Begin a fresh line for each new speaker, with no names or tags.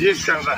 есть когда.